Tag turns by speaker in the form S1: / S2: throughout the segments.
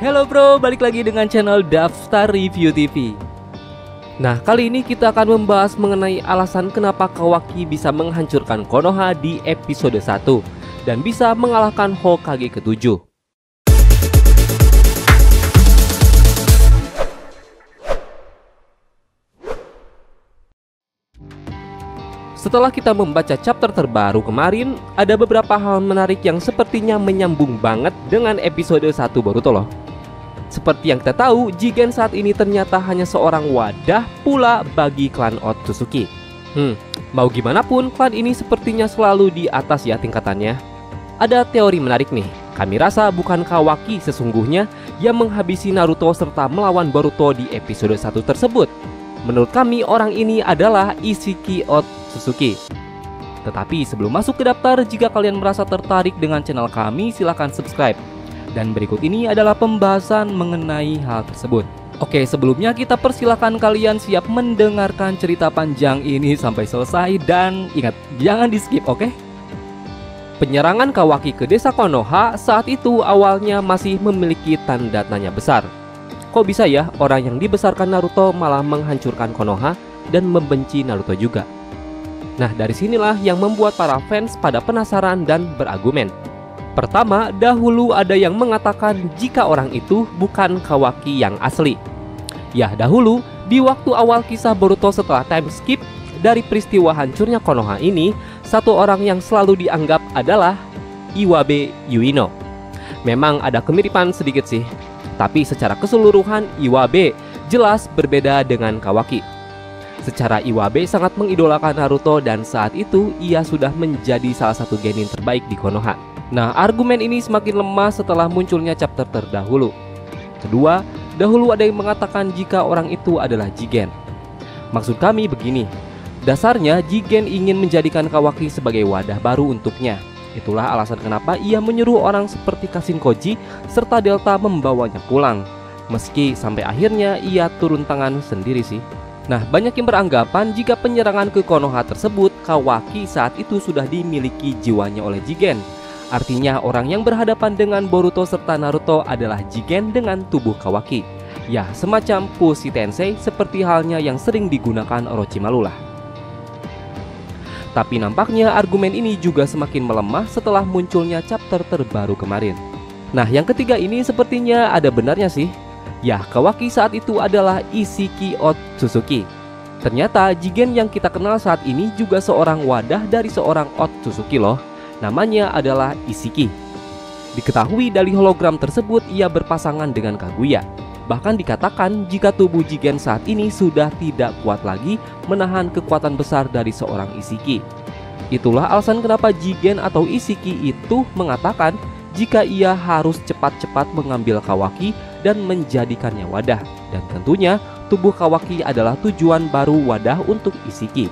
S1: Hello bro, balik lagi dengan channel Daftar Review TV. Nah, kali ini kita akan membahas mengenai alasan kenapa Kawaki bisa menghancurkan Konoha di episode 1 dan bisa mengalahkan Hokage ke-7. Setelah kita membaca chapter terbaru kemarin, ada beberapa hal menarik yang sepertinya menyambung banget dengan episode 1 Boruto loh. Seperti yang kita tahu, Jigen saat ini ternyata hanya seorang wadah pula bagi klan Otsutsuki. Hmm, mau gimana pun, klan ini sepertinya selalu di atas ya tingkatannya. Ada teori menarik nih, kami rasa bukan Kawaki sesungguhnya yang menghabisi Naruto serta melawan Boruto di episode 1 tersebut. Menurut kami orang ini adalah Isiki Otsutsuki. Tetapi sebelum masuk ke daftar, jika kalian merasa tertarik dengan channel kami, silahkan subscribe. Dan berikut ini adalah pembahasan mengenai hal tersebut. Oke, sebelumnya kita persilahkan kalian siap mendengarkan cerita panjang ini sampai selesai dan ingat, jangan di skip, oke? Penyerangan Kawaki ke desa Konoha saat itu awalnya masih memiliki tanda tanya besar. Kok bisa ya orang yang dibesarkan Naruto malah menghancurkan Konoha dan membenci Naruto juga? Nah, dari sinilah yang membuat para fans pada penasaran dan berargumen. Pertama, dahulu ada yang mengatakan jika orang itu bukan Kawaki yang asli. Ya, dahulu di waktu awal kisah Boruto setelah time skip dari peristiwa hancurnya Konoha ini, satu orang yang selalu dianggap adalah Iwabe Yuino. Memang ada kemiripan sedikit sih, tapi secara keseluruhan Iwabe jelas berbeda dengan Kawaki. Secara Iwabe sangat mengidolakan Naruto dan saat itu ia sudah menjadi salah satu genin terbaik di Konoha. Nah, argumen ini semakin lemah setelah munculnya chapter terdahulu. Kedua, dahulu ada yang mengatakan jika orang itu adalah Jigen. Maksud kami begini, dasarnya Jigen ingin menjadikan Kawaki sebagai wadah baru untuknya. Itulah alasan kenapa ia menyuruh orang seperti Kasin Koji serta Delta membawanya pulang. Meski sampai akhirnya ia turun tangan sendiri sih. Nah, banyak yang beranggapan jika penyerangan ke Konoha tersebut, Kawaki saat itu sudah dimiliki jiwanya oleh Jigen. Artinya orang yang berhadapan dengan Boruto serta Naruto adalah Jigen dengan tubuh Kawaki. Ya, semacam Pushi Tensei seperti halnya yang sering digunakan Orochimaru lah. Tapi nampaknya argumen ini juga semakin melemah setelah munculnya chapter terbaru kemarin. Nah, yang ketiga ini sepertinya ada benarnya sih. Ya, Kawaki saat itu adalah Isiki Otsutsuki. Ternyata Jigen yang kita kenal saat ini juga seorang wadah dari seorang Otsutsuki loh. Namanya adalah Isiki. Diketahui dari hologram tersebut ia berpasangan dengan Kaguya. Bahkan dikatakan jika tubuh Jigen saat ini sudah tidak kuat lagi menahan kekuatan besar dari seorang Isiki. Itulah alasan kenapa Jigen atau Isiki itu mengatakan jika ia harus cepat-cepat mengambil Kawaki dan menjadikannya wadah. Dan tentunya tubuh Kawaki adalah tujuan baru wadah untuk Isiki.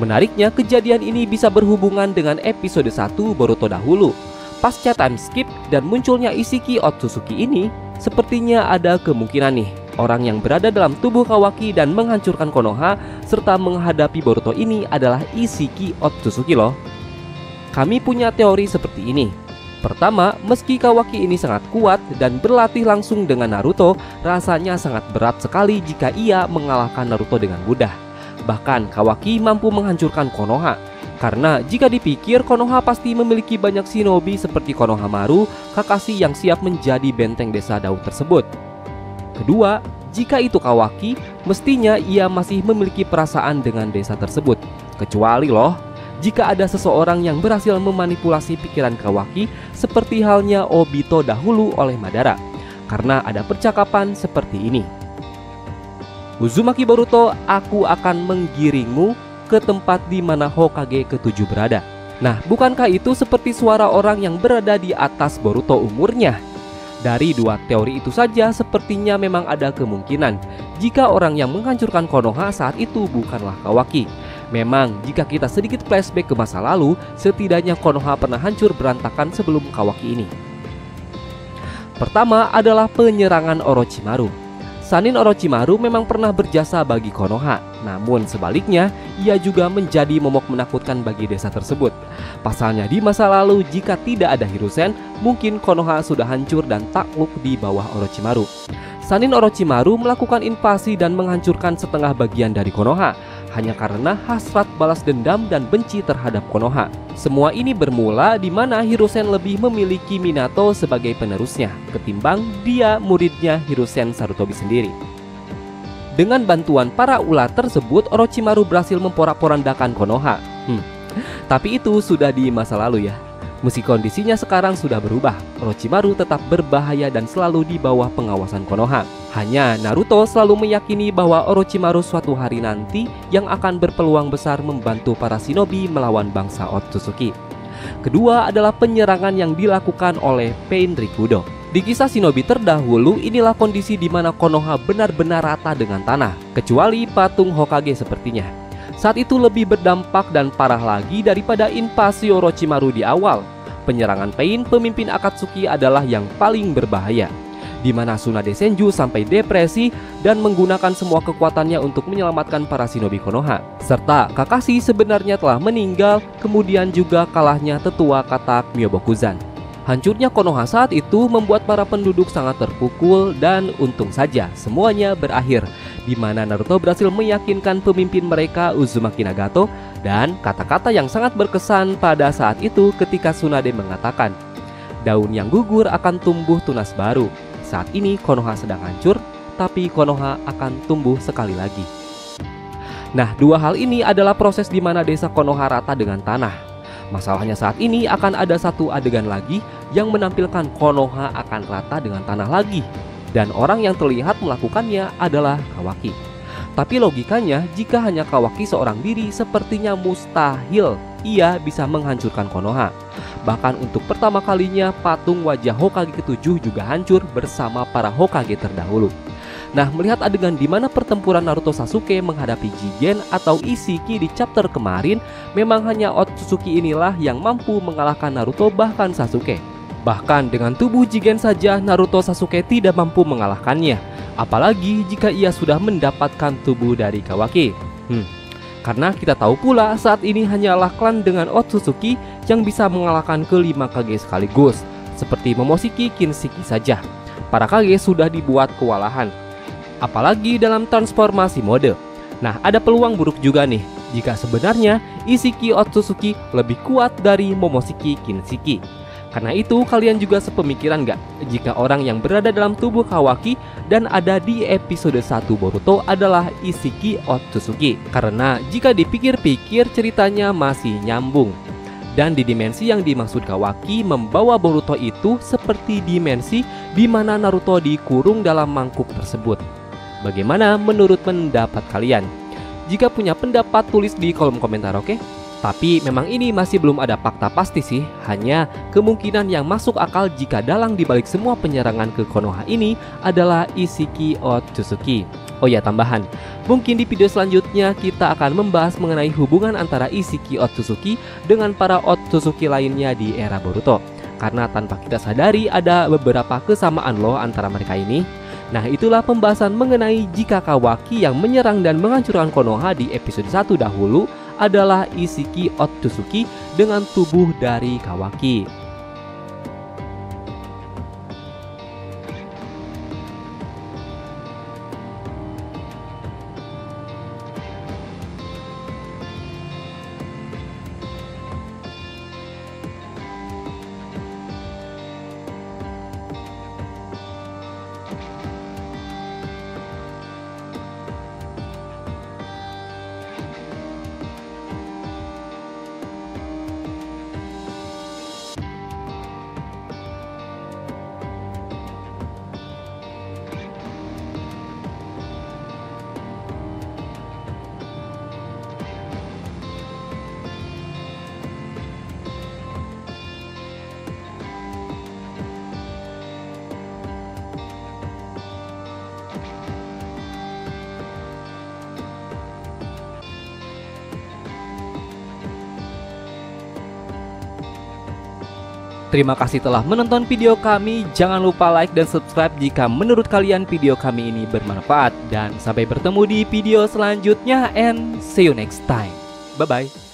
S1: Menariknya, kejadian ini bisa berhubungan dengan episode 1 Boruto dahulu. Pasca time skip dan munculnya Isiki Otsutsuki ini, sepertinya ada kemungkinan nih orang yang berada dalam tubuh Kawaki dan menghancurkan Konoha serta menghadapi Boruto ini adalah Isiki Otsutsuki loh. Kami punya teori seperti ini. Pertama, meski Kawaki ini sangat kuat dan berlatih langsung dengan Naruto, rasanya sangat berat sekali jika ia mengalahkan Naruto dengan mudah. Bahkan Kawaki mampu menghancurkan Konoha. Karena jika dipikir Konoha pasti memiliki banyak shinobi seperti Konohamaru, Kakashi yang siap menjadi benteng desa daun tersebut. Kedua, jika itu Kawaki, mestinya ia masih memiliki perasaan dengan desa tersebut. Kecuali loh, jika ada seseorang yang berhasil memanipulasi pikiran Kawaki seperti halnya Obito dahulu oleh Madara. Karena ada percakapan seperti ini. Uzumaki Boruto, aku akan menggiringmu ke tempat di mana Hokage ketujuh berada. Nah, bukankah itu seperti suara orang yang berada di atas Boruto umurnya? Dari dua teori itu saja, sepertinya memang ada kemungkinan jika orang yang menghancurkan Konoha saat itu bukanlah Kawaki. Memang, jika kita sedikit flashback ke masa lalu, setidaknya Konoha pernah hancur berantakan sebelum Kawaki ini. Pertama adalah penyerangan Orochimaru. Sanin Orochimaru memang pernah berjasa bagi Konoha, namun sebaliknya ia juga menjadi momok menakutkan bagi desa tersebut. Pasalnya di masa lalu jika tidak ada Hiruzen, mungkin Konoha sudah hancur dan takluk di bawah Orochimaru. Sanin Orochimaru melakukan invasi dan menghancurkan setengah bagian dari Konoha hanya karena hasrat balas dendam dan benci terhadap Konoha. Semua ini bermula di mana Hiruzen lebih memiliki Minato sebagai penerusnya ketimbang dia muridnya Hiruzen Sarutobi sendiri. Dengan bantuan para ular tersebut, Orochimaru berhasil memporak-porandakan Konoha. Hmm, tapi itu sudah di masa lalu ya. Meski kondisinya sekarang sudah berubah, Orochimaru tetap berbahaya dan selalu di bawah pengawasan Konoha. Hanya Naruto selalu meyakini bahwa Orochimaru suatu hari nanti yang akan berpeluang besar membantu para shinobi melawan bangsa Otsutsuki. Kedua adalah penyerangan yang dilakukan oleh Pain Rikudo. Di kisah shinobi terdahulu, inilah kondisi di mana Konoha benar-benar rata dengan tanah, kecuali patung Hokage sepertinya saat itu lebih berdampak dan parah lagi daripada invasi Orochimaru di awal. Penyerangan Pain, pemimpin Akatsuki adalah yang paling berbahaya, di mana Tsunade Senju sampai depresi dan menggunakan semua kekuatannya untuk menyelamatkan para shinobi Konoha. Serta Kakashi sebenarnya telah meninggal, kemudian juga kalahnya tetua katak Myobokuzan. Hancurnya Konoha saat itu membuat para penduduk sangat terpukul dan untung saja semuanya berakhir di mana Naruto berhasil meyakinkan pemimpin mereka Uzumaki Nagato dan kata-kata yang sangat berkesan pada saat itu ketika Tsunade mengatakan daun yang gugur akan tumbuh tunas baru. Saat ini Konoha sedang hancur, tapi Konoha akan tumbuh sekali lagi. Nah, dua hal ini adalah proses di mana desa Konoha rata dengan tanah. Masalahnya saat ini akan ada satu adegan lagi yang menampilkan Konoha akan rata dengan tanah lagi dan orang yang terlihat melakukannya adalah Kawaki. Tapi logikanya jika hanya Kawaki seorang diri sepertinya mustahil ia bisa menghancurkan Konoha. Bahkan untuk pertama kalinya patung wajah Hokage ketujuh juga hancur bersama para Hokage terdahulu. Nah, melihat adegan di mana pertempuran Naruto Sasuke menghadapi Jigen atau Ishiki di chapter kemarin, memang hanya Otsutsuki inilah yang mampu mengalahkan Naruto bahkan Sasuke. Bahkan dengan tubuh Jigen saja Naruto Sasuke tidak mampu mengalahkannya, apalagi jika ia sudah mendapatkan tubuh dari Kawaki. Hmm. Karena kita tahu pula saat ini hanyalah klan dengan Otsutsuki yang bisa mengalahkan kelima Kage sekaligus, seperti Momoshiki Kinshiki saja. Para Kage sudah dibuat kewalahan, apalagi dalam transformasi mode. Nah, ada peluang buruk juga nih, jika sebenarnya Ishiki Otsutsuki lebih kuat dari Momoshiki Kinshiki. Karena itu kalian juga sepemikiran gak jika orang yang berada dalam tubuh Kawaki dan ada di episode 1 Boruto adalah Ishiki Otsutsuki Karena jika dipikir-pikir ceritanya masih nyambung dan di dimensi yang dimaksud Kawaki membawa Boruto itu seperti dimensi di mana Naruto dikurung dalam mangkuk tersebut. Bagaimana menurut pendapat kalian? Jika punya pendapat tulis di kolom komentar oke? Okay? Tapi memang ini masih belum ada fakta pasti sih, hanya kemungkinan yang masuk akal jika dalang dibalik semua penyerangan ke Konoha ini adalah Ishiki Otsutsuki. Oh ya tambahan, mungkin di video selanjutnya kita akan membahas mengenai hubungan antara Ishiki Otsutsuki dengan para Otsutsuki lainnya di era Boruto. Karena tanpa kita sadari ada beberapa kesamaan loh antara mereka ini. Nah itulah pembahasan mengenai jika Kawaki yang menyerang dan menghancurkan Konoha di episode 1 dahulu adalah Ishiki Otsutsuki dengan tubuh dari Kawaki. Terima kasih telah menonton video kami. Jangan lupa like dan subscribe jika menurut kalian video kami ini bermanfaat. Dan sampai bertemu di video selanjutnya and see you next time. Bye-bye.